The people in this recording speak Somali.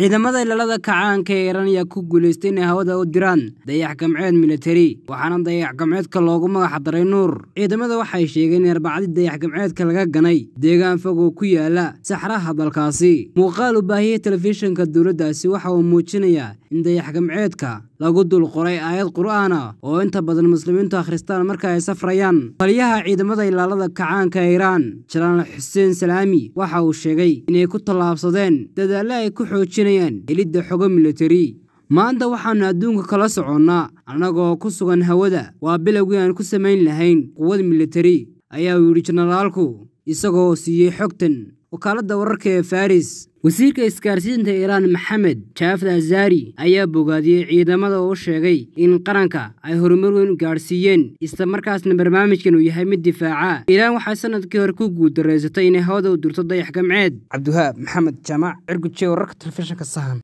ciidamada ilaalada kacaanka ee iiraan ayaa ku guulaystay inay hawada u diraan dayax gamceed militari waxaana dayax gamceedka loogu magac daray nuur. Ciidamada waxay sheegeen in arbacadii dayax gamceedka laga ganay deegaan fog oo ku yaalla saxraha dalkaasi. Muuqaal u baahiyey telefishinka dowladdaasi waxa uu muujinayaa in dayax gamceedka lagu dul qoray aayad qur'aana oo inta badan muslimiintu akhristaan marka ay safrayaan. Taliyaha ciidamada ilaalada kacaanka ee iiraan jalaal xuseen salaami waxa uu sheegay inay ku tallaabsadeen dadaalle ay ku xoojinayaan helidda xogo militari maanta waxaannu adduunka kala soconnaa annagoo ku sugan hawada. Waa bilowgii aan ku samayn lahayn quwad militari ayaa uu yidhi jenaraalku isagoo siiyey xogtan wakaaladda wararka ee faris wasiirka isgaarsiinta iiraan maxamed jaafad azari ayaa bogaadiyey ciidamada oo sheegay in qaranka ay horumar gaadhsiiyeen islamarkaasna barnaamijkan uu yahay mid difaaca. Iiraan waxay sannadkii hore ku guuldaraysatay inay hawada u dirto dayax gamceed cabdiwahaab maxamed jaamac cirguje wararka telefishinka sahan